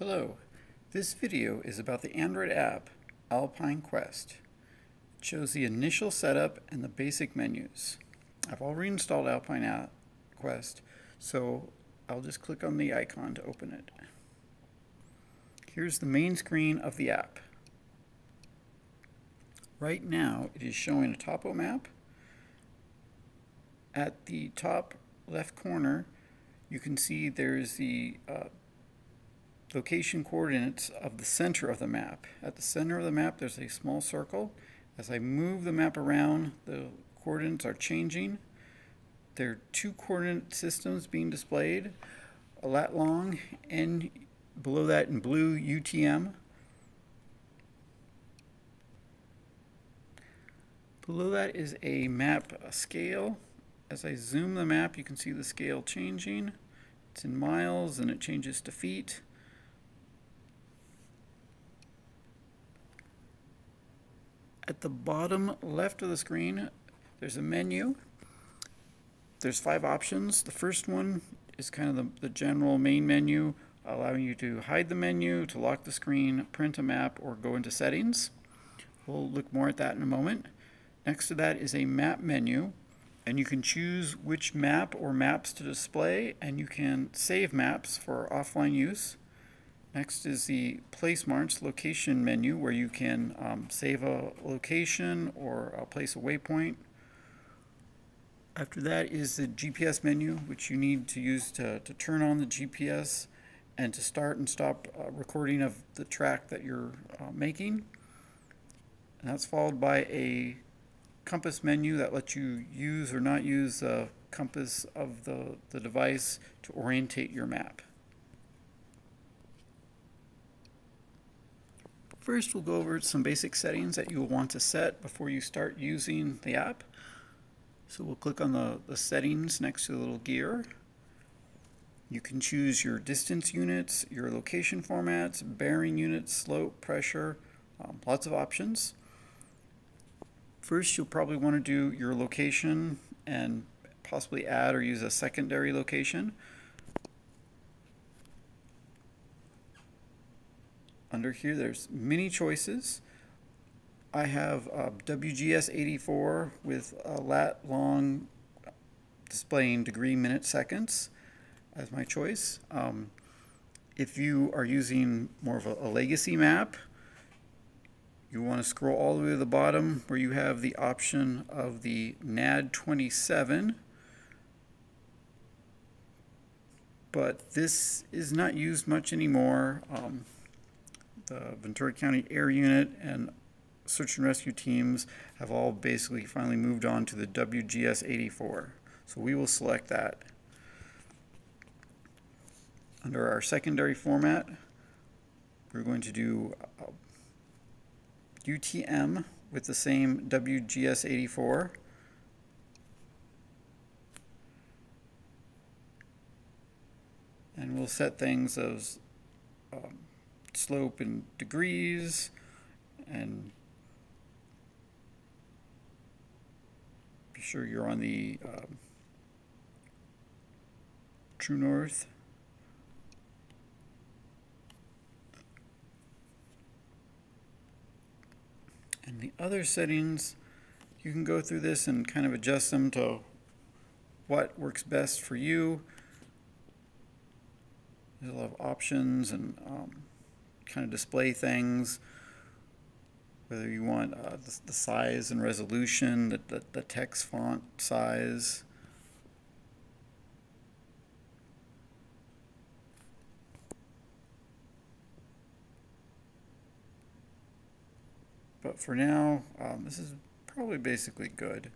Hello, this video is about the Android app AlpineQuest. It shows the initial setup and the basic menus. I've already installed Alpine app Quest, so I'll just click on the icon to open it. Here's the main screen of the app. Right now it is showing a topo map. At the top left corner you can see there's the uh, location coordinates of the center of the map. At the center of the map there's a small circle. As I move the map around, the coordinates are changing. There are two coordinate systems being displayed, a lat long and below that in blue UTM. Below that is a map scale. As I zoom the map, you can see the scale changing. It's in miles and it changes to feet. At the bottom left of the screen, there's a menu. There's five options. The first one is kind of the, the general main menu, allowing you to hide the menu, to lock the screen, print a map, or go into settings. We'll look more at that in a moment. Next to that is a map menu, and you can choose which map or maps to display, and you can save maps for offline use. Next is the Place Marks location menu where you can um, save a location or uh, place a waypoint. After that is the GPS menu which you need to use to, to turn on the GPS and to start and stop uh, recording of the track that you're uh, making. And that's followed by a compass menu that lets you use or not use the compass of the, the device to orientate your map. First, we'll go over some basic settings that you'll want to set before you start using the app. So we'll click on the, the settings next to the little gear. You can choose your distance units, your location formats, bearing units, slope, pressure, um, lots of options. First, you'll probably want to do your location and possibly add or use a secondary location. Under here, there's many choices. I have uh, WGS84 with a lat long displaying degree minute seconds as my choice. Um, if you are using more of a, a legacy map, you want to scroll all the way to the bottom where you have the option of the NAD27 but this is not used much anymore. Um, the Ventura County Air Unit and search and rescue teams have all basically finally moved on to the WGS 84. So we will select that. Under our secondary format, we're going to do uh, UTM with the same WGS 84. And we'll set things as um, slope in degrees and be sure you're on the um, true north. And the other settings, you can go through this and kind of adjust them to what works best for you. There's a lot of options and um, kind of display things, whether you want uh, the, the, size and resolution, the, the, the text font size. But for now, um, this is probably basically good.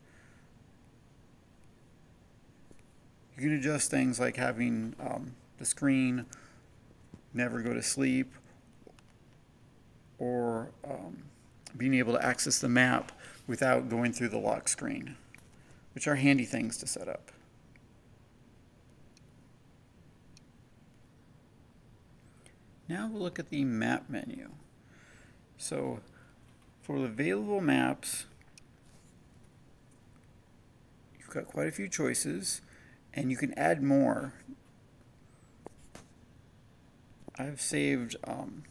You can adjust things like having um, the screen never go to sleep or um, being able to access the map without going through the lock screen, which are handy things to set up. Now we'll look at the map menu. So for the available maps, you've got quite a few choices and you can add more I've saved um,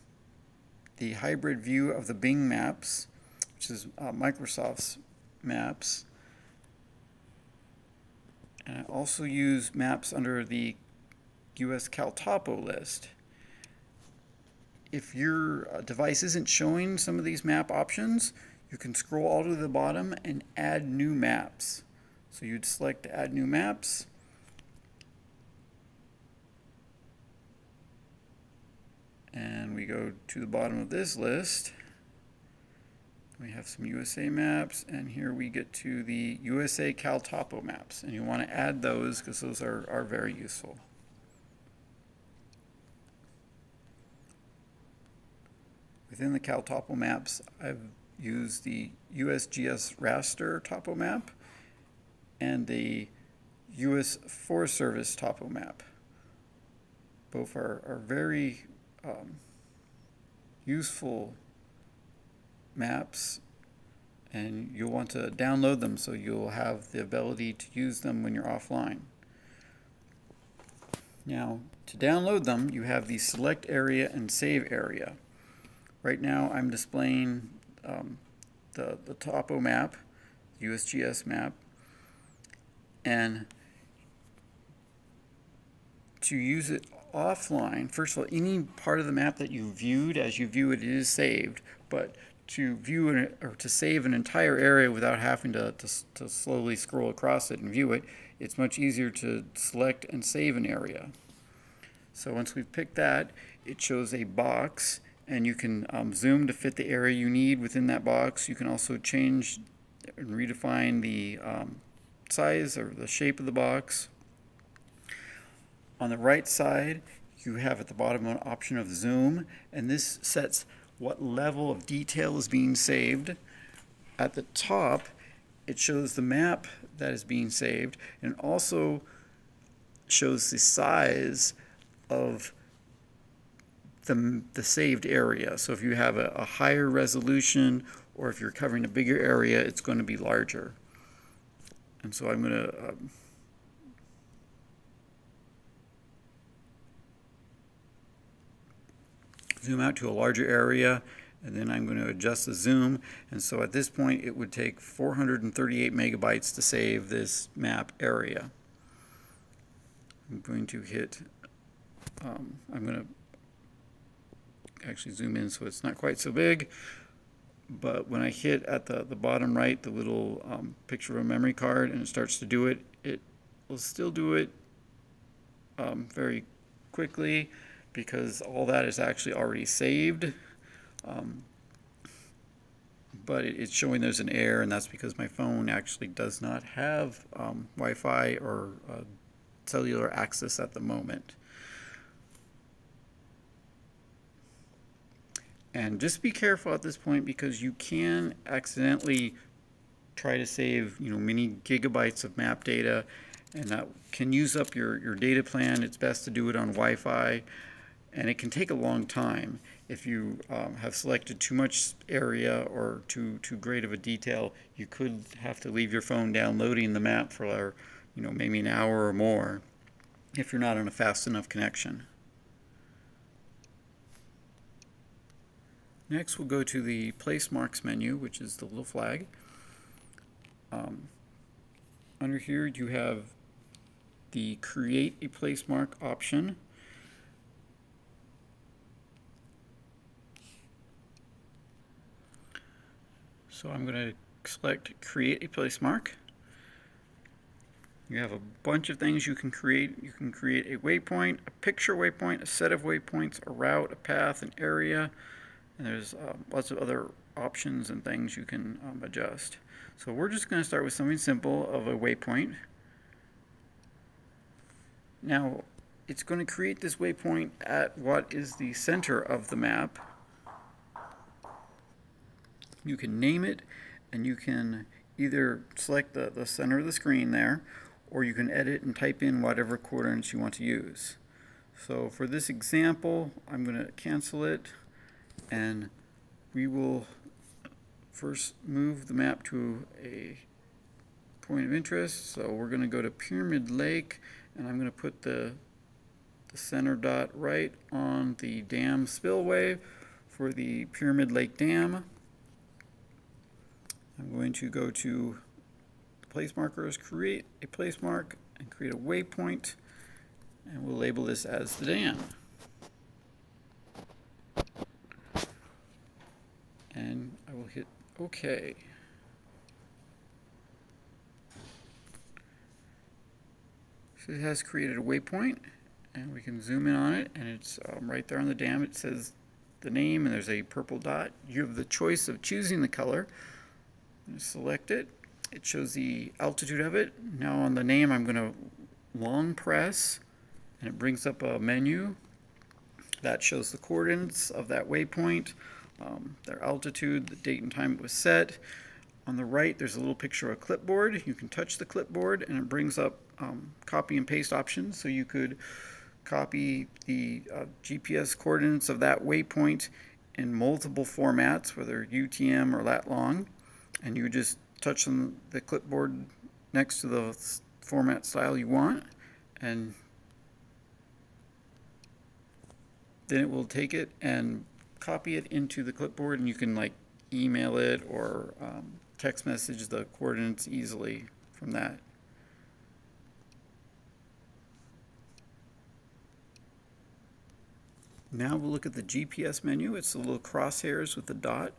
the hybrid view of the Bing maps, which is uh, Microsoft's maps. And I also use maps under the US CalTopo list. If your uh, device isn't showing some of these map options, you can scroll all to the bottom and add new maps. So you'd select add new maps. And we go to the bottom of this list. We have some USA maps, and here we get to the USA CalTopo maps. And you want to add those because those are, are very useful. Within the CalTopo maps, I've used the USGS raster topo map and the US Forest Service topo map. Both are, are very um, useful maps and you'll want to download them so you'll have the ability to use them when you're offline. Now, to download them, you have the select area and save area. Right now, I'm displaying um, the, the topo map, USGS map, and to use it offline, first of all, any part of the map that you viewed as you view it it is saved, but to view an, or to save an entire area without having to, to, to slowly scroll across it and view it, it's much easier to select and save an area. So once we've picked that, it shows a box and you can um, zoom to fit the area you need within that box. You can also change and redefine the um, size or the shape of the box. On the right side, you have at the bottom an option of zoom, and this sets what level of detail is being saved. At the top, it shows the map that is being saved and also shows the size of the, the saved area. So if you have a, a higher resolution or if you're covering a bigger area, it's going to be larger. And so I'm going to um, zoom out to a larger area and then I'm going to adjust the zoom and so at this point it would take 438 megabytes to save this map area. I'm going to hit, um, I'm going to actually zoom in so it's not quite so big. But when I hit at the, the bottom right, the little um, picture of a memory card, and it starts to do it, it will still do it um, very quickly because all that is actually already saved. Um, but it, it's showing there's an error, and that's because my phone actually does not have um, Wi-Fi or uh, cellular access at the moment. And just be careful at this point because you can accidentally try to save, you know, many gigabytes of map data and that can use up your, your data plan. It's best to do it on Wi-Fi and it can take a long time. If you um, have selected too much area or too, too great of a detail, you could have to leave your phone downloading the map for, you know, maybe an hour or more if you're not on a fast enough connection. Next we'll go to the place marks menu, which is the little flag. Um, under here you have the create a place mark option. So I'm going to select create a place mark. You have a bunch of things you can create. You can create a waypoint, a picture waypoint, a set of waypoints, a route, a path, an area, and there's uh, lots of other options and things you can um, adjust. So we're just going to start with something simple of a waypoint. Now, it's going to create this waypoint at what is the center of the map. You can name it, and you can either select the, the center of the screen there, or you can edit and type in whatever coordinates you want to use. So for this example, I'm going to cancel it and we will first move the map to a point of interest. So we're going to go to Pyramid Lake and I'm going to put the, the the center dot right on the dam spillway for the Pyramid Lake Dam. I'm going to go to place markers, create a place mark, and create a waypoint, and we'll label this as the dam. And I will hit OK. So it has created a waypoint, and we can zoom in on it, and it's um, right there on the dam. It says the name, and there's a purple dot. You have the choice of choosing the color. Select it. It shows the altitude of it. Now on the name, I'm going to long press, and it brings up a menu that shows the coordinates of that waypoint, um, their altitude, the date and time it was set. On the right, there's a little picture of a clipboard. You can touch the clipboard, and it brings up um, copy and paste options. So you could copy the uh, GPS coordinates of that waypoint in multiple formats, whether UTM or lat long, and you just touch on the clipboard next to the format style you want, and then it will take it and copy it into the clipboard, and you can like email it or um, text message the coordinates easily from that. Now we'll look at the GPS menu. It's the little crosshairs with the dot.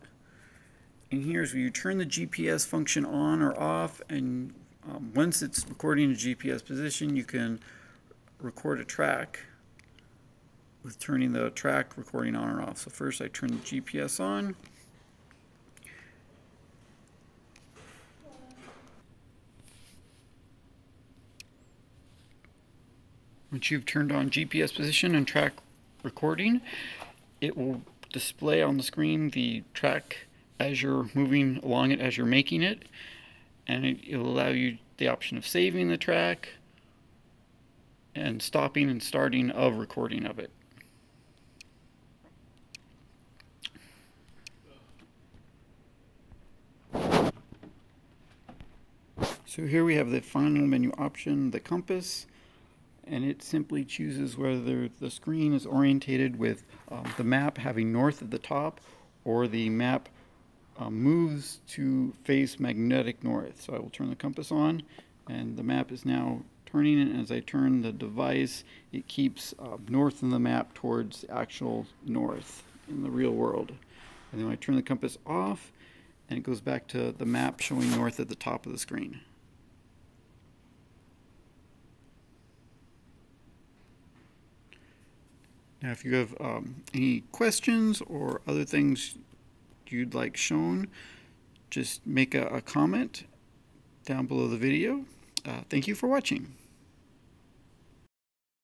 And here's where you turn the GPS function on or off, and um, once it's recording a GPS position, you can record a track with turning the track recording on or off. So first I turn the GPS on. Once you've turned on GPS position and track recording, it will display on the screen the track as you're moving along it, as you're making it, and it, will allow you the option of saving the track and stopping and starting of recording of it. So here we have the final menu option, the compass and it simply chooses whether the screen is orientated with um, the map having north at the top or the map um, moves to face magnetic north. So I will turn the compass on and the map is now turning and as I turn the device it keeps uh, north in the map towards actual north in the real world. And then I turn the compass off and it goes back to the map showing north at the top of the screen. Now, if you have um, any questions or other things you'd like shown, just make a, a comment down below the video. Uh, thank you for watching.